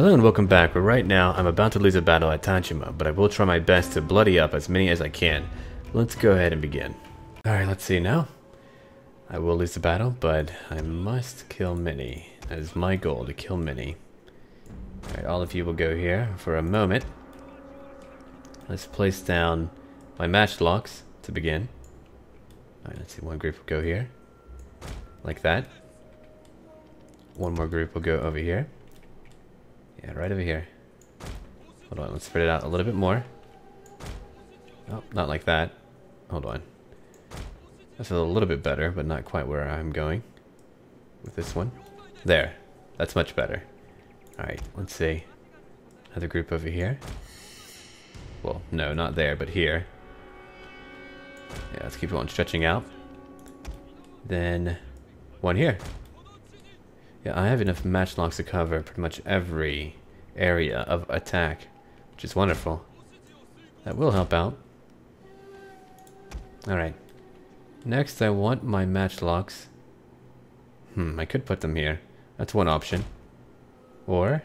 Hello and welcome back, but right now I'm about to lose a battle at Tajima, but I will try my best to bloody up as many as I can. Let's go ahead and begin. Alright, let's see now. I will lose the battle, but I must kill Minnie. That is my goal, to kill Minnie. Alright, all of you will go here for a moment. Let's place down my matchlocks to begin. Alright, let's see, one group will go here. Like that. One more group will go over here. Yeah, right over here. Hold on, let's spread it out a little bit more. Oh, not like that. Hold on. That's a little bit better, but not quite where I'm going with this one. There. That's much better. Alright, let's see. Another group over here. Well, no, not there, but here. Yeah, let's keep on stretching out. Then, one here. Yeah, I have enough matchlocks to cover pretty much every area of attack, which is wonderful. That will help out. Alright. Next, I want my matchlocks. Hmm, I could put them here. That's one option. Or...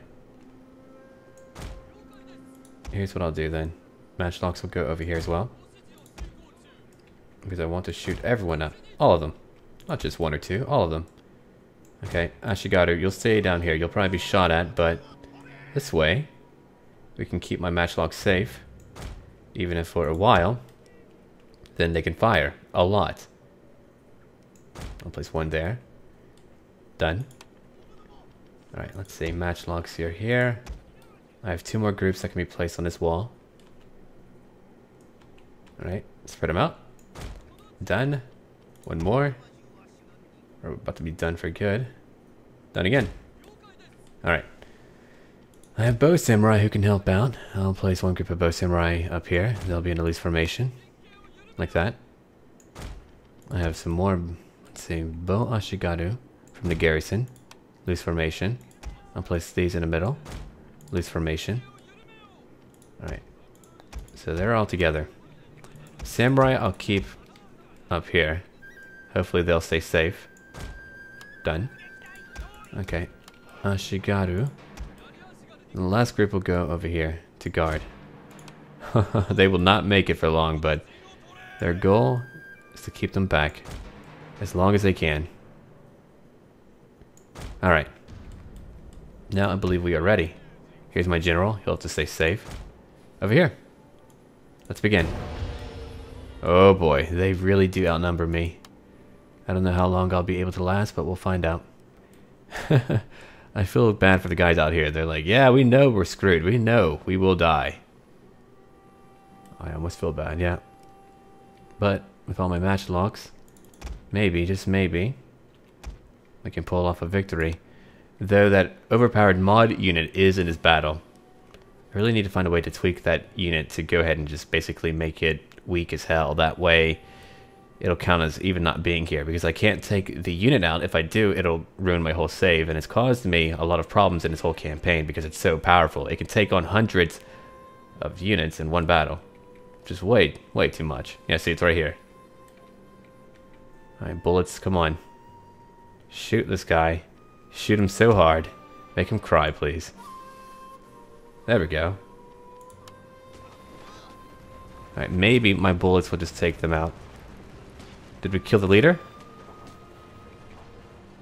Here's what I'll do then. Matchlocks will go over here as well. Because I want to shoot everyone up. All of them. Not just one or two, all of them. Okay, Ashigaru, you'll stay down here. You'll probably be shot at, but this way, we can keep my matchlock safe, even if for a while, then they can fire a lot. I'll place one there. Done. Alright, let's see. Matchlocks here, here. I have two more groups that can be placed on this wall. Alright, spread them out. Done. One more. We're about to be done for good. Done again. Alright. I have bow samurai who can help out. I'll place one group of bow samurai up here. They'll be in a loose formation. Like that. I have some more, let's see, bow ashigaru from the garrison. Loose formation. I'll place these in the middle. Loose formation. Alright. So they're all together. Samurai I'll keep up here. Hopefully they'll stay safe. Done. Okay. Ashigaru. The last group will go over here to guard. they will not make it for long, but their goal is to keep them back as long as they can. Alright. Now I believe we are ready. Here's my general. He'll have to stay safe. Over here. Let's begin. Oh boy, they really do outnumber me. I don't know how long I'll be able to last, but we'll find out. I feel bad for the guys out here. They're like, yeah, we know we're screwed. We know we will die. I almost feel bad, yeah. But with all my matchlocks, maybe, just maybe, I can pull off a victory. Though that overpowered mod unit is in this battle. I really need to find a way to tweak that unit to go ahead and just basically make it weak as hell. That way, it'll count as even not being here because I can't take the unit out. If I do, it'll ruin my whole save, and it's caused me a lot of problems in this whole campaign because it's so powerful. It can take on hundreds of units in one battle. Just way, way too much. Yeah, see, it's right here. Alright, bullets, come on. Shoot this guy. Shoot him so hard. Make him cry, please. There we go. Alright, maybe my bullets will just take them out. Did we kill the leader?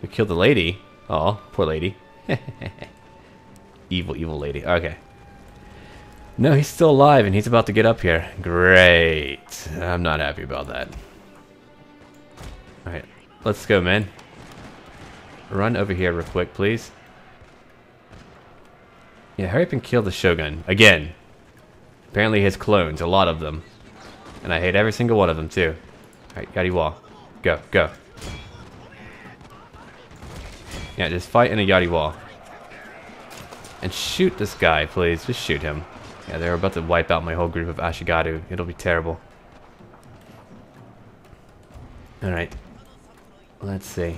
We killed the lady. Oh, poor lady. evil, evil lady. Okay. No, he's still alive and he's about to get up here. Great. I'm not happy about that. Alright, let's go, man. Run over here real quick, please. Yeah, hurry up and kill the Shogun. Again. Apparently his clones, a lot of them. And I hate every single one of them, too. Alright, Yari wall. Go, go. Yeah, just fight in a Yari wall. And shoot this guy, please. Just shoot him. Yeah, they're about to wipe out my whole group of Ashigaru. It'll be terrible. Alright. Let's see.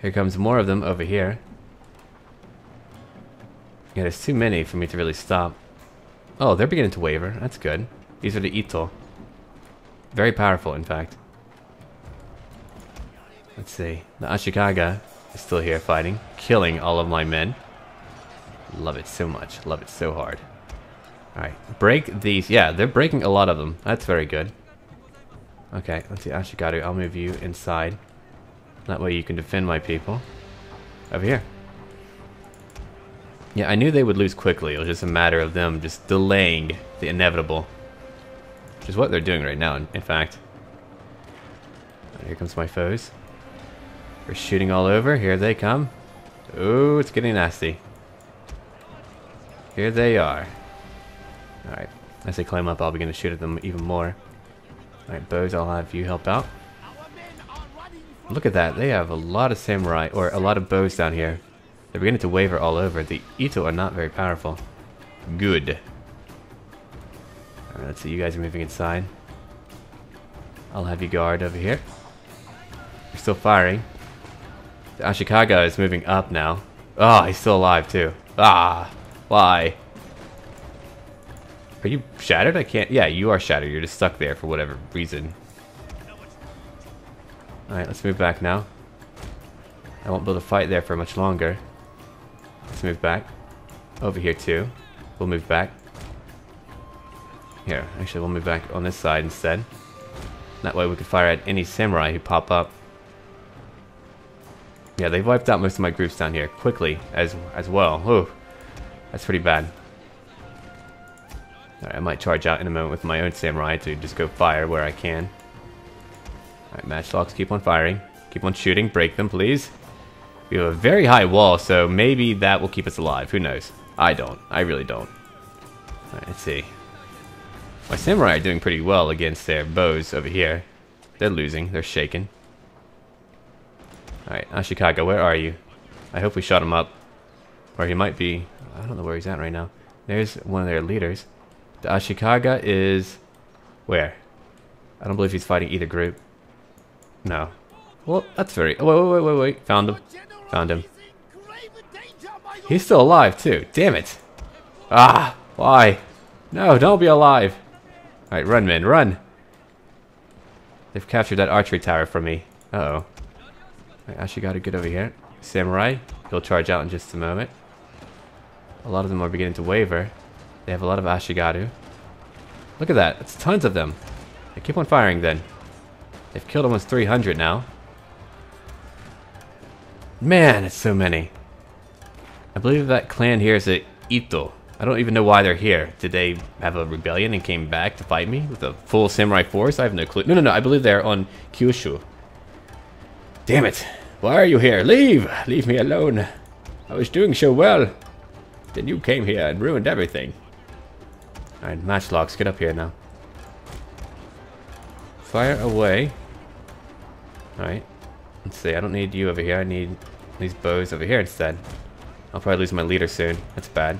Here comes more of them over here. Yeah, there's too many for me to really stop. Oh, they're beginning to waver. That's good. These are the Ito. Very powerful, in fact. Let's see. The Ashikaga is still here fighting, killing all of my men. Love it so much. Love it so hard. Alright, break these. Yeah, they're breaking a lot of them. That's very good. Okay, let's see. Ashikaga, I'll move you inside. That way you can defend my people. Over here. Yeah, I knew they would lose quickly. It was just a matter of them just delaying the inevitable. Which is what they're doing right now, in, fact. Here comes my foes. We're shooting all over. Here they come. Ooh, it's getting nasty. Here they are. Alright. As they climb up, I'll begin to shoot at them even more. Alright, bows, I'll have you help out. Look at that. They have a lot of samurai, or a lot of bows down here. They're beginning to waver all over. The Ito are not very powerful. Good. Let's see. You guys are moving inside. I'll have you guard over here. You're still firing. The Ashikaga is moving up now. Oh, he's still alive too. Ah, why? Are you shattered? I can't. Yeah, you are shattered. You're just stuck there for whatever reason. Alright, let's move back now. I won't able to fight there for much longer. Let's move back. Over here too. We'll move back. Here, actually we'll move back on this side instead. That way we can fire at any samurai who pop up. Yeah, they've wiped out most of my groups down here quickly as as well. Ooh, that's pretty bad. Right, I might charge out in a moment with my own samurai to just go fire where I can. Alright, matchlocks, keep on firing. Keep on shooting, break them, please. We have a very high wall, so maybe that will keep us alive. Who knows? I don't. I really don't. Let's see. My samurai are doing pretty well against their bows over here. They're losing. They're shaken. Alright, Ashikaga, where are you? I hope we shot him up. Or he might be... I don't know where he's at right now. There's one of their leaders. The Ashikaga is... Where? I don't believe he's fighting either group. No. Well, that's very... Oh, wait, wait, wait, wait, wait. Found him. Found him. He's still alive, too. Damn it. Ah, why? No, don't be alive. Alright, run, men, run. They've captured that archery tower from me. Uh-oh. I actually got to get over here. Samurai, he'll charge out in just a moment. A lot of them are beginning to waver. They have a lot of Ashigaru. Look at that. It's tons of them. They keep on firing then. They've killed almost 300 now. Man, it's so many. I believe that clan here is a Ito. I don't even know why they're here. Did they have a rebellion and came back to fight me with a full samurai force? I have no clue. No, no, no. I believe they're on Kyushu. Damn it. Why are you here? Leave! Leave me alone. I was doing so well. Then you came here and ruined everything. Alright, matchlocks, get up here now. Fire away. Alright. Let's see, I don't need you over here. I need these bows over here instead. I'll probably lose my leader soon. That's bad.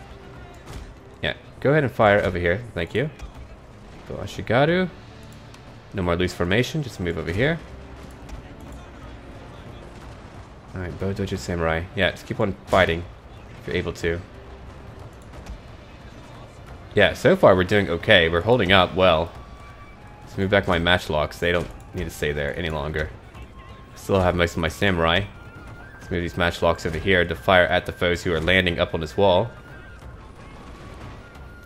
Yeah, go ahead and fire over here. Thank you. Go. No more loose formation. Just move over here. Alright, Bow Samurai. Yeah, just keep on fighting if you're able to. Yeah, so far we're doing okay. We're holding up well. Let's move back my matchlocks. They don't need to stay there any longer. Still have most of my samurai. Let's move these matchlocks over here to fire at the foes who are landing up on this wall.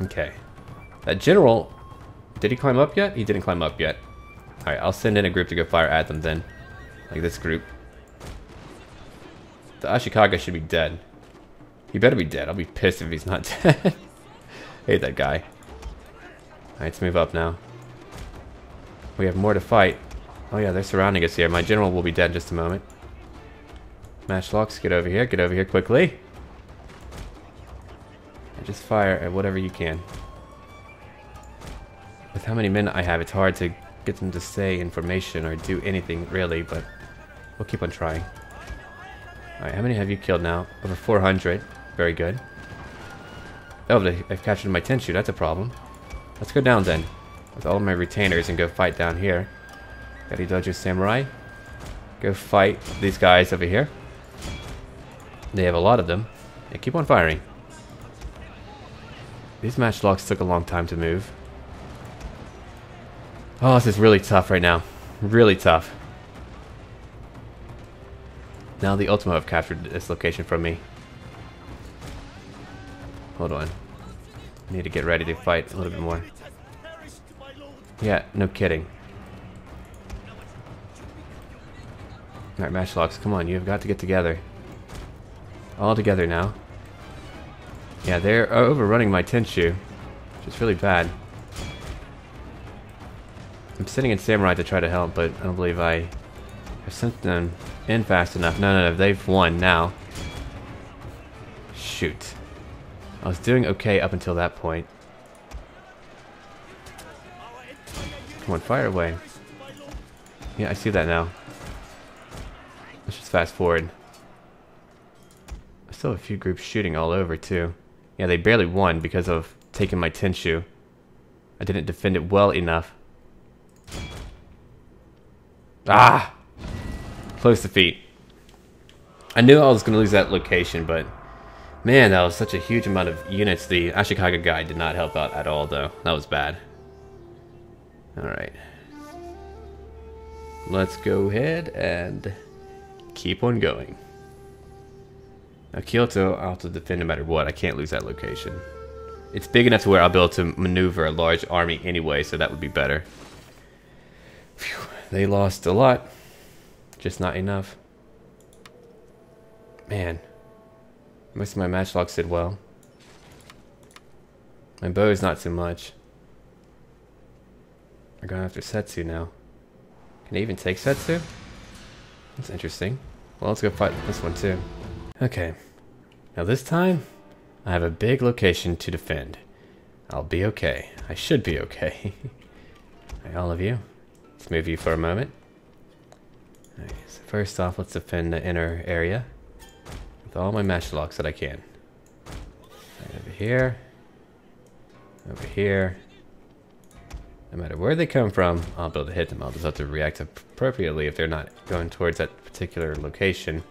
Okay. That general... Did he climb up yet? He didn't climb up yet. Alright, I'll send in a group to go fire at them then. Like this group. The Ashikaga should be dead. He better be dead. I'll be pissed if he's not dead. Hate that guy. Alright, let's move up now. We have more to fight. Oh yeah, they're surrounding us here. My general will be dead in just a moment. Matchlocks, get over here. Get over here quickly. And just fire at whatever you can. With how many men I have, it's hard to get them to say information or do anything really, but we'll keep on trying. Alright, how many have you killed now? Over 400. Very good. Oh, they've captured my Tenshu. That's a problem. Let's go down then. With all of my retainers and go fight down here. Dojo Samurai. Go fight these guys over here. They have a lot of them. Yeah, keep on firing. These matchlocks took a long time to move. Oh, this is really tough right now. Really tough. Now the Otomo have captured this location from me. Hold on. Need to get ready to fight a little bit more. Yeah, no kidding. Alright, Matchlocks, come on, you've got to get together. All together now. Yeah, they're uh, overrunning my Tenshu, which is really bad. I'm sitting in Samurai to try to help, but I don't believe I have sent them in fast enough. No, no, no, they've won now. Shoot. I was doing okay up until that point. Come on, fire away. Yeah, I see that now. Let's just fast forward. I still have a few groups shooting all over, too. Yeah, they barely won because of taking my Tenshu. I didn't defend it well enough. Ah! Close defeat. I knew I was going to lose that location, but... Man, that was such a huge amount of units. The Ashikaga guy did not help out at all, though. That was bad. Alright. Let's go ahead and keep on going. Now Kyoto, I'll have to defend no matter what. I can't lose that location. It's big enough to where I'll be able to maneuver a large army anyway, so that would be better. Phew, they lost a lot. Just not enough. Man. Most of my matchlocks did well. My bow is not too much. I'm going after Setsu now. Can I even take Setsu? That's interesting. Well, let's go fight this one too. Okay. Now this time, I have a big location to defend. I'll be okay. I should be okay. all of you. Let's move you for a moment. So first off, let's defend the inner area with all my matchlocks that I can. Right over here. Over here. No matter where they come from, I'll be able to hit them. I'll just have to react appropriately if they're not going towards that particular location.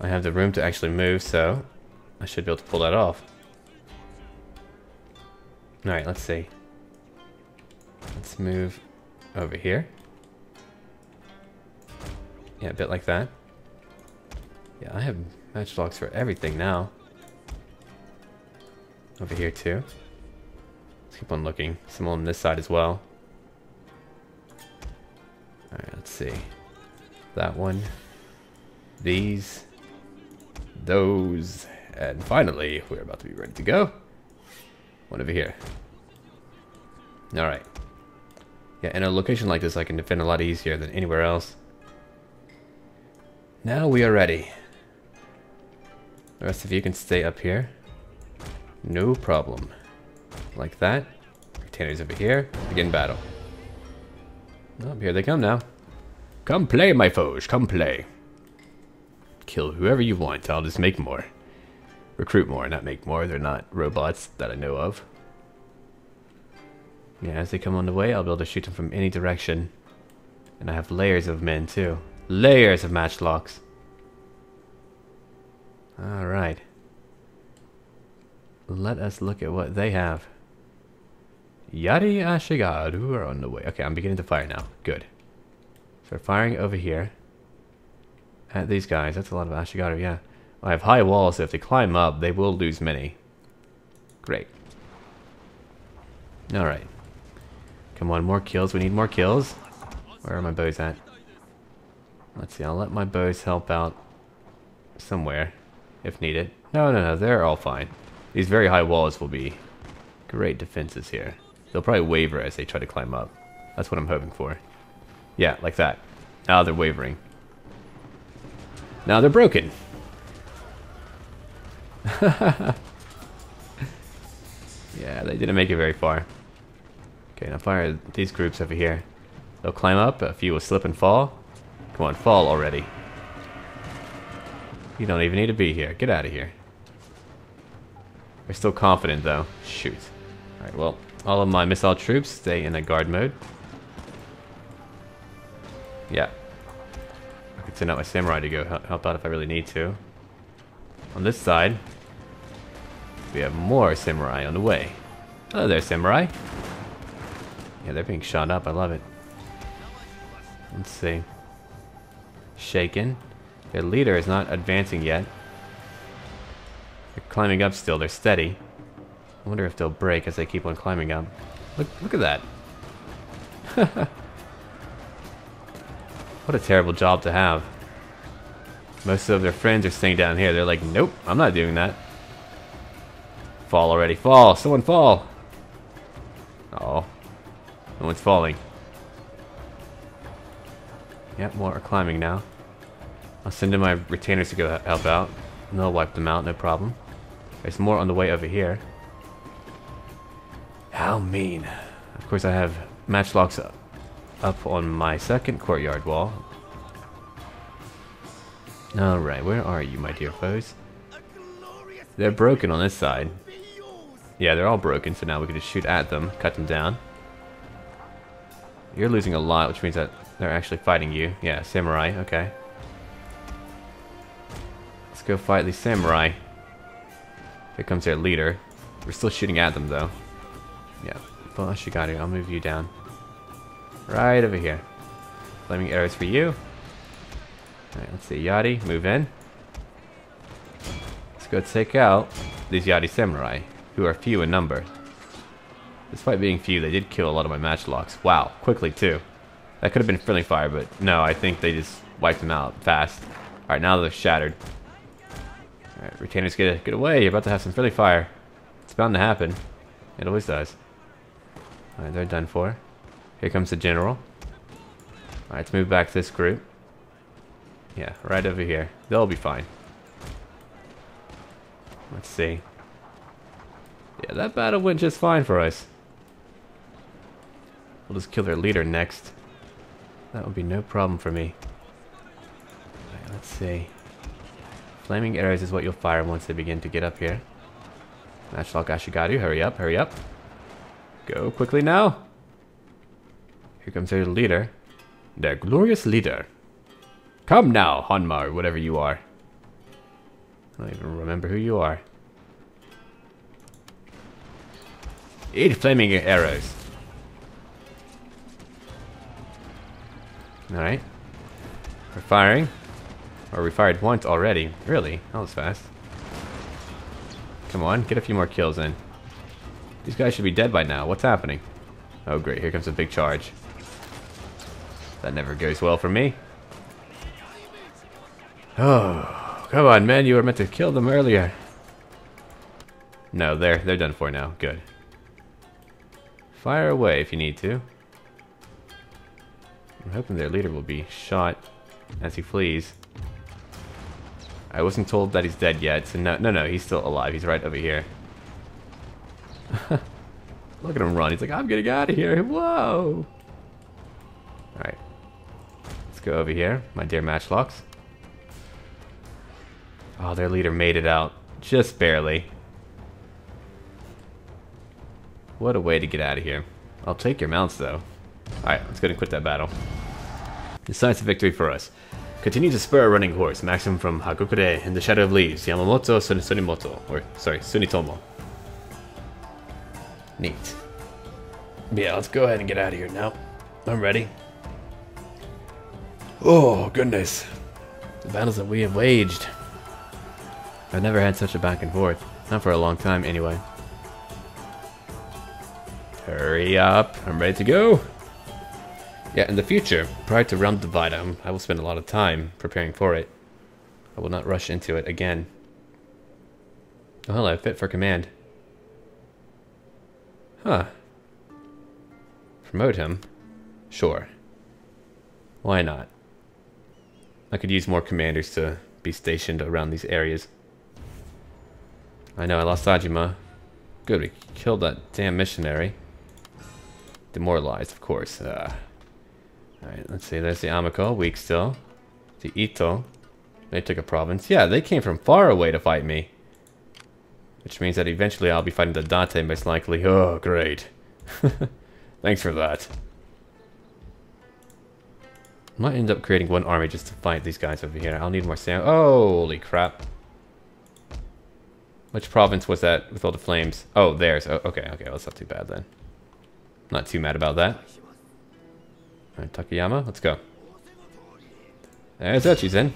I have the room to actually move, so I should be able to pull that off. Alright, let's see. Let's move over here. Yeah, a bit like that. Yeah, I have matchlocks for everything now. Over here too. Let's keep on looking. Some on this side as well. Alright, let's see. That one. These. Those. And finally, we're about to be ready to go. One over here. Alright. Yeah, in a location like this, I can defend a lot easier than anywhere else. Now we are ready. The rest of you can stay up here. No problem. Like that. Retainers over here. Begin battle. Oh, here they come now. Come play, my foes. Come play. Kill whoever you want. I'll just make more. Recruit more, not make more. They're not robots that I know of. Yeah, as they come on the way, I'll be able to shoot them from any direction. And I have layers of men, too. Layers of matchlocks. Alright. Let us look at what they have. Yari Ashigaru are on the way. Okay, I'm beginning to fire now. Good. So firing over here. At these guys. That's a lot of Ashigaru, yeah. I have high walls, so if they climb up, they will lose many. Great. Alright. Come on, more kills. We need more kills. Where are my bows at? Let's see, I'll let my bows help out somewhere, if needed. No, no, no, they're all fine. These very high walls will be great defenses here. They'll probably waver as they try to climb up. That's what I'm hoping for. Yeah, like that. Now they're wavering. Now they're broken. yeah, they didn't make it very far. Okay, now fire these groups over here. They'll climb up, a few will slip and fall. Come on, fall already. You don't even need to be here. Get out of here. They're still confident, though. Shoot. Alright, well, all of my missile troops stay in a guard mode. Yeah. Send out my samurai to go help out if I really need to. On this side, we have more samurai on the way. Hello there, samurai. Yeah, they're being shot up. I love it. Let's see. Shaken. Their leader is not advancing yet. They're climbing up still. They're steady. I wonder if they'll break as they keep on climbing up. Look, look at that. what a terrible job to have. Most of their friends are staying down here. They're like, nope, I'm not doing that. Fall already. Fall! Someone fall! Oh. No one's falling. Yep, more are climbing now. I'll send in my retainers to go help out. And they'll wipe them out, no problem. There's more on the way over here. How mean. Of course I have matchlocks up, on my second courtyard wall. Alright, where are you, my dear foes? They're broken on this side. Yeah, they're all broken, so now we can just shoot at them, cut them down. You're losing a lot, which means that they're actually fighting you. Yeah, samurai, okay. Let's go fight the samurai. Here comes their leader. We're still shooting at them, though. Yeah, well, Ashigaru, I'll move you down. Right over here. Flaming arrows for you. Alright, let's see. Yari, move in. Let's go take out these Yari samurai, who are few in number. Despite being few, they did kill a lot of my matchlocks. Wow, quickly too. That could have been friendly fire, but no, I think they just wiped them out fast. Alright, now they're shattered. Alright, retainers get, get away. You're about to have some friendly fire. It's bound to happen. It always does. Alright, they're done for. Here comes the general. Alright, let's move back to this group. Yeah, right over here. They'll be fine. Let's see. Yeah, that battle went just fine for us. We'll just kill their leader next. That would be no problem for me. Right, let's see. Flaming arrows is what you'll fire once they begin to get up here. Matchlock Ashigaru, hurry up, hurry up. Go quickly now. Here comes their leader. Their glorious leader. Come now, Hanmar, whatever you are. I don't even remember who you are. Eight flaming arrows. Alright. We're firing. Or we fired once already. Really? That was fast. Come on, get a few more kills in. These guys should be dead by now. What's happening? Oh great, here comes a big charge. That never goes well for me. Oh, come on, man. You were meant to kill them earlier. No, they're, they're done for now. Good. Fire away if you need to. I'm hoping their leader will be shot as he flees. I wasn't told that he's dead yet, so no, no, no, he's still alive. He's right over here. Look at him run. He's like, I'm getting out of here. Whoa. Alright. Let's go over here, my dear matchlocks. Oh, their leader made it out. Just barely. What a way to get out of here. I'll take your mounts, though. Alright, let's go and quit that battle. Decisive victory for us. Continue to spur a running horse, Maxim from Hagakure in the Shadow of Leaves, Yamamoto Sunimoto, or, sorry, Sunitomo. Neat. Yeah, let's go ahead and get out of here now. I'm ready. Oh, goodness. The battles that we have waged. I've never had such a back and forth. Not for a long time, anyway. Hurry up. I'm ready to go. Yeah, in the future, prior to Realm Divide, I will spend a lot of time preparing for it. I will not rush into it again. Oh, hello. Fit for command. Huh. Promote him? Sure. Why not? I could use more commanders to be stationed around these areas. I know, I lost Tajima. Good, we killed that damn missionary. Demoralized, of course. Uh, Alright, let's see. There's the Amako, weak still. The Ito. They took a province. Yeah, they came from far away to fight me. Which means that eventually I'll be fighting the Date, most likely. Oh, great. Thanks for that. Might end up creating one army just to fight these guys over here. I'll need more sand. Oh, holy crap. Which province was that with all the flames? Oh, theirs. Oh, okay, okay, well, that's not too bad then. Not too mad about that. Alright, Takayama, let's go. There's Uchizen.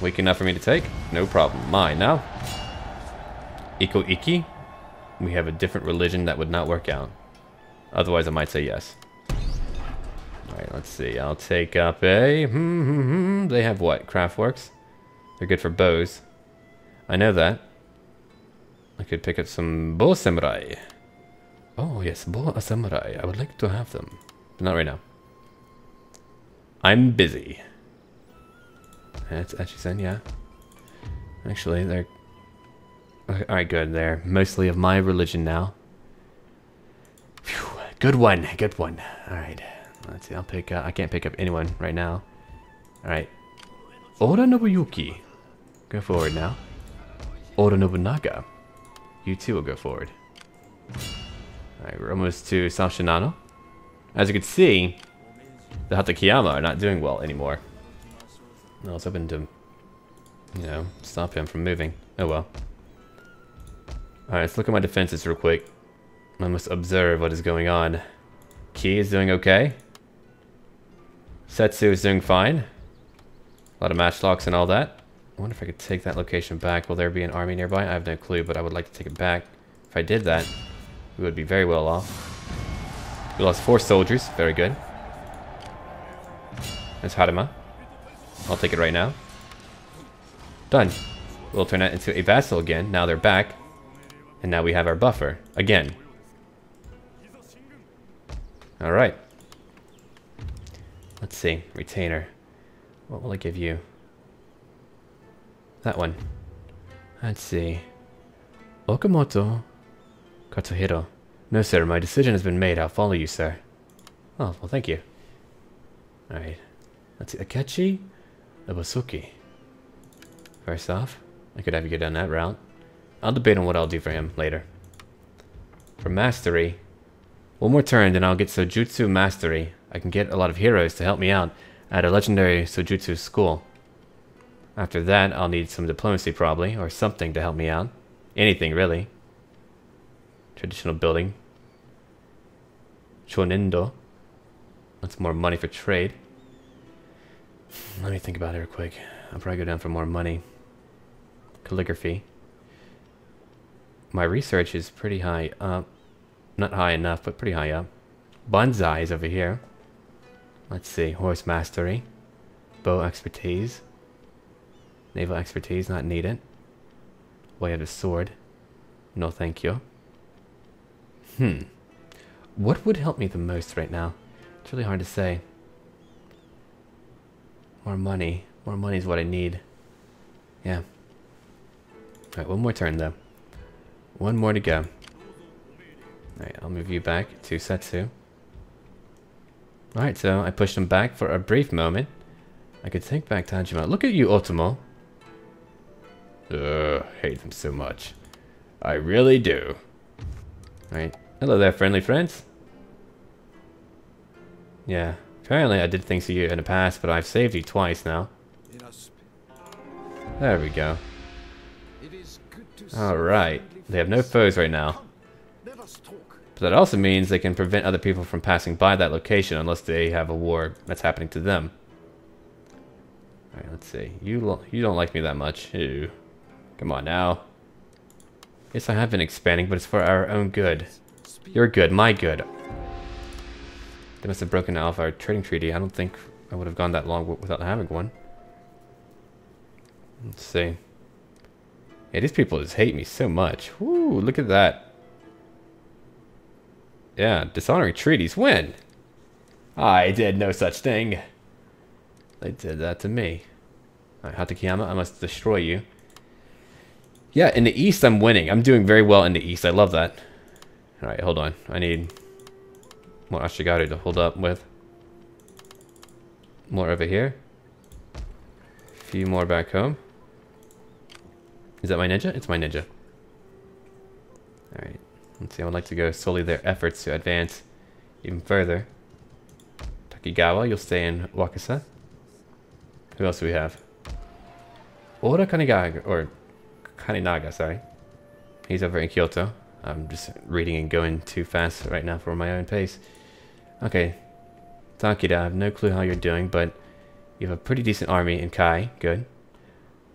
Weak enough for me to take? No problem. Mine now. Ikko Ikki? We have a different religion that would not work out. Otherwise, I might say yes. Alright, let's see. I'll take up a... Hmm, hmm, hmm. They have what? Craftworks? They're good for bows. I know that. I could pick up some bow samurai. Oh, yes, bow samurai. I would like to have them. But not right now. I'm busy. That's Echizen, yeah. Actually, they're... Alright, good. They're mostly of my religion now. Phew, good one, good one. Alright, let's see. I'll pick uh, I can't pick up anyone right now. Alright. Oda Nobuyuki. Go forward now. Oda Nobunaga. You too will go forward. Alright, we're almost to South Shinano. As you can see, the Hatakeyama are not doing well anymore. I was hoping to, you know, stop him from moving. Oh well. Alright, let's look at my defenses real quick. I must observe what is going on. Key is doing okay. Setsu is doing fine. A lot of matchlocks and all that. I wonder if I could take that location back. Will there be an army nearby? I have no clue, but I would like to take it back. If I did that, we would be very well off. We lost four soldiers. Very good. There's Harima. I'll take it right now. Done. We'll turn that into a vassal again. Now they're back. And now we have our buffer. Again. Alright. Let's see. Retainer. What will I give you? That one. Let's see. Okamoto Katsuhiro. No, sir. My decision has been made. I'll follow you, sir. Oh, well, thank you. Alright. Let's see. Akechi Iwasuki. First off, I could have you go down that route. I'll debate on what I'll do for him later. For mastery, one more turn, then I'll get Sojutsu mastery. I can get a lot of heroes to help me out at a legendary Sojutsu school. After that, I'll need some diplomacy probably, or something to help me out. Anything, really. Traditional building. Chonindo. That's more money for trade. Let me think about it real quick. I'll probably go down for more money. Calligraphy. My research is pretty high up. Not high enough, but pretty high up. Bonsai is over here. Let's see. Horse mastery. Bow expertise. Naval expertise, not needed. Way of the sword. No thank you. Hmm. What would help me the most right now? It's really hard to say. More money. More money is what I need. Yeah. Alright, one more turn though. One more to go. Alright, I'll move you back to Setsu. Alright, so I pushed him back for a brief moment. I could take back to Tajima. Look at you, Otomo. Ugh, hate them so much. I really do. Alright. Hello there, friendly friends. Yeah, Apparently I did things to you in the past, but I've saved you twice now. There we go. Alright. They have no foes right now. But that also means they can prevent other people from passing by that location unless they have a war that's happening to them. Alright, let's see. You you don't like me that much. Ew. Come on now. Yes, I have been expanding, but it's for our own good. Your good, my good. They must have broken off our trading treaty. I don't think I would have gone that long without having one. Let's see. Yeah, these people just hate me so much. Woo, look at that. Yeah, dishonoring treaties. When? I did no such thing. They did that to me. Right, Hatakeyama, I must destroy you. Yeah, in the east I'm winning. I'm doing very well in the east. I love that. Alright, hold on. I need more Ashigaru to hold up with. More over here. A few more back home. Is that my ninja? It's my ninja. Alright. Let's see, I would like to go solely their efforts to advance even further. Takigawa, you'll stay in Wakasa. Who else do we have? Ora Kanigaga, or Kaninaga, sorry. He's over in Kyoto. I'm just reading and going too fast right now for my own pace. Okay. Takeda, I have no clue how you're doing, but you have a pretty decent army in Kai. Good.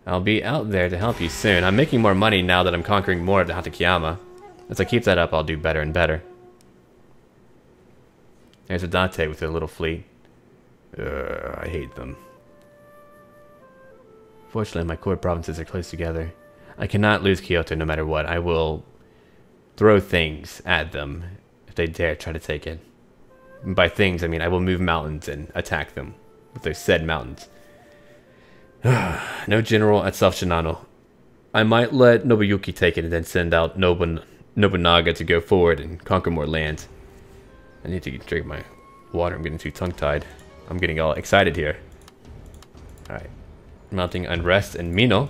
I'll be out there to help you soon. I'm making more money now that I'm conquering more of the Hatakeyama. As I keep that up, I'll do better and better. There's a Date with a little fleet. Ugh, I hate them. Fortunately, my core provinces are close together. I cannot lose Kyoto no matter what. I will throw things at them if they dare try to take it. by things, I mean I will move mountains and attack them with those said mountains. no general at South Shinano. I might let Nobuyuki take it and then send out Nobun Nobunaga to go forward and conquer more land. I need to drink my water. I'm getting too tongue-tied. I'm getting all excited here. Alright. Mounting Unrest and Mino.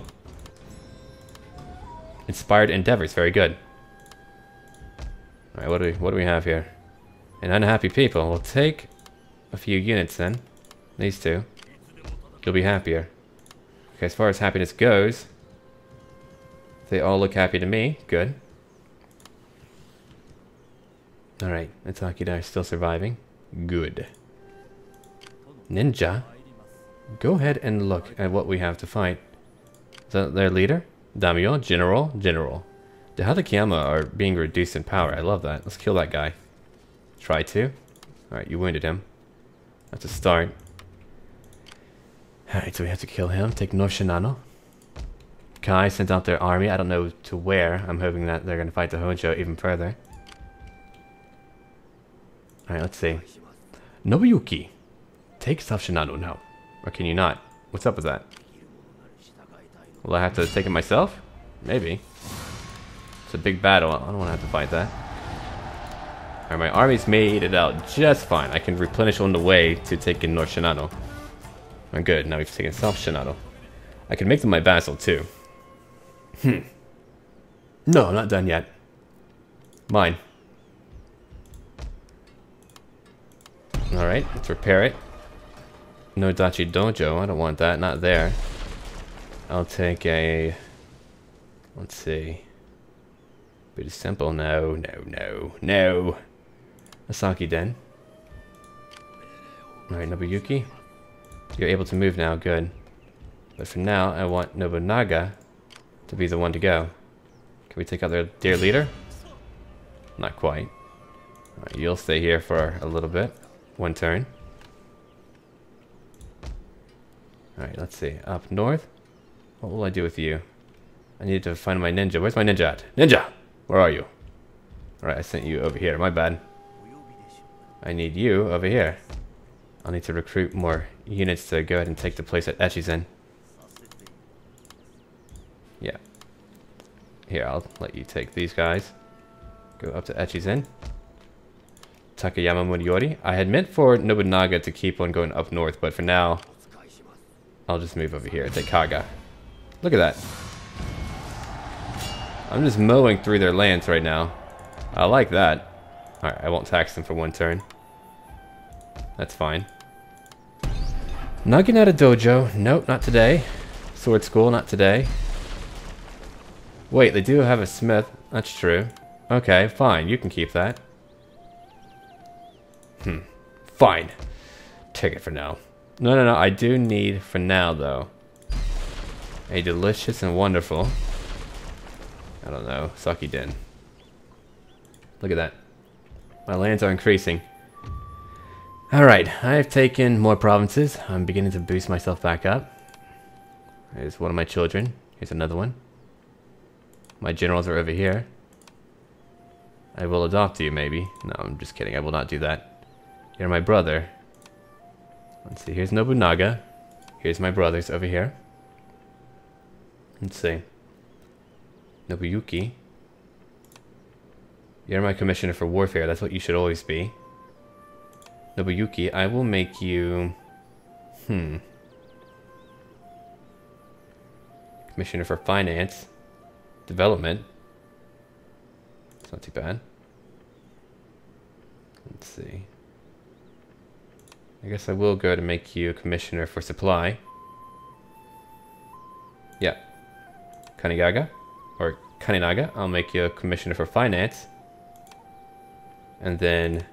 Inspired Endeavors. Very good. Alright, what do we what do we have here? An unhappy people. We'll take a few units then. These two. You'll be happier. Okay, as far as happiness goes, they all look happy to me. Good. Alright, Itakida is still surviving. Good. Ninja? Go ahead and look at what we have to fight. Is that their leader? Daimyo? General? General. The Hatakeyama are being reduced in power. I love that. Let's kill that guy. Try to. Alright, you wounded him. That's a start. Alright, so we have to kill him. Take North Shinano. Kai sent out their army. I don't know to where. I'm hoping that they're going to fight the Hojo even further. Alright, let's see. Nobuyuki. Take South Shinano now. Or can you not? What's up with that? Will I have to take it myself? Maybe. It's a big battle. I don't want to have to fight that. Alright, my army's made it out just fine. I can replenish on the way to take in North Shinano. I'm good. Now we've taken South Shinano. I can make them my vassal too. Hmm. No, not done yet. Mine. Alright, let's repair it. No Dachi Dojo, I don't want that, not there. I'll take a... Let's see. Pretty simple, no, no, no, no. Asaki Den. Alright, Nobuyuki. You're able to move now, good. But for now, I want Nobunaga to be the one to go. Can we take out their dear leader? Not quite. You'll stay here for a little bit. One turn. Alright, let's see. Up north? What will I do with you? I need to find my ninja. Where's my ninja at? Ninja! Where are you? Alright, I sent you over here. My bad. I need you over here. I'll need to recruit more units to go ahead and take the place at Echizen. Yeah. Here, I'll let you take these guys. Go up to Echizen. Takayama Moriori. I had meant for Nobunaga to keep on going up north, but for now, I'll just move over here. Take Kaga. Look at that. I'm just mowing through their lands right now. I like that. Alright, I won't tax them for one turn. That's fine. Naginata Dojo. Nope, not today. Sword School, not today. Wait, they do have a smith. That's true. Okay, fine. You can keep that. Hmm. Fine. Take it for now. No, no, no. I do need, for now, though, a delicious and wonderful, I don't know, Saki Den. Look at that. My lands are increasing. Alright, I've taken more provinces. I'm beginning to boost myself back up. Here's one of my children. Here's another one. My generals are over here. I will adopt you, maybe. No, I'm just kidding. I will not do that. You're my brother. Let's see, here's Nobunaga. Here's my brothers over here. Let's see. Nobuyuki. You're my commissioner for warfare. That's what you should always be. Nobuyuki, I will make you... Hmm. Commissioner for finance. Development. It's not too bad. Let's see. I guess I will go to make you a commissioner for supply. Yeah. Kanigaga. Or Kaninaga. I'll make you a commissioner for finance. And then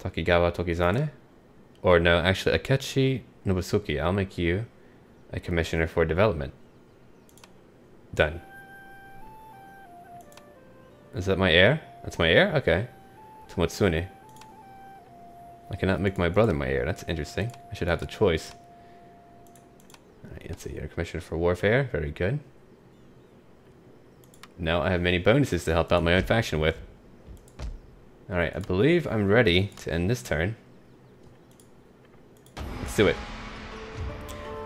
Takigawa Tokizane. Or no, actually Akechi Nobusuki, I'll make you a commissioner for development. Done. Is that my heir? That's my heir? Okay. Tomotsune. I cannot make my brother my heir. That's interesting. I should have the choice. Alright, let's see here. Commissioner for Warfare. Very good. Now I have many bonuses to help out my own faction with. Alright, I believe I'm ready to end this turn. Let's do it.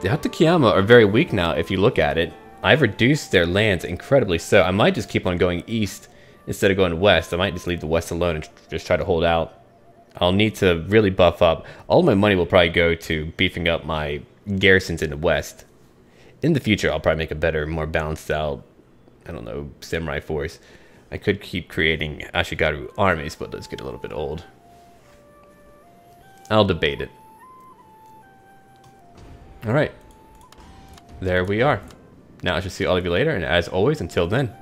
The Hatakeyama are very weak now if you look at it. I've reduced their lands incredibly so. I might just keep on going east instead of going west. I might just leave the west alone and just try to hold out. I'll need to really buff up. All my money will probably go to beefing up my garrisons in the west. In the future, I'll probably make a better, more balanced out, I don't know, samurai force. I could keep creating Ashigaru armies, but those get a little bit old. I'll debate it. Alright. There we are. Now I shall see all of you later, and as always, until then,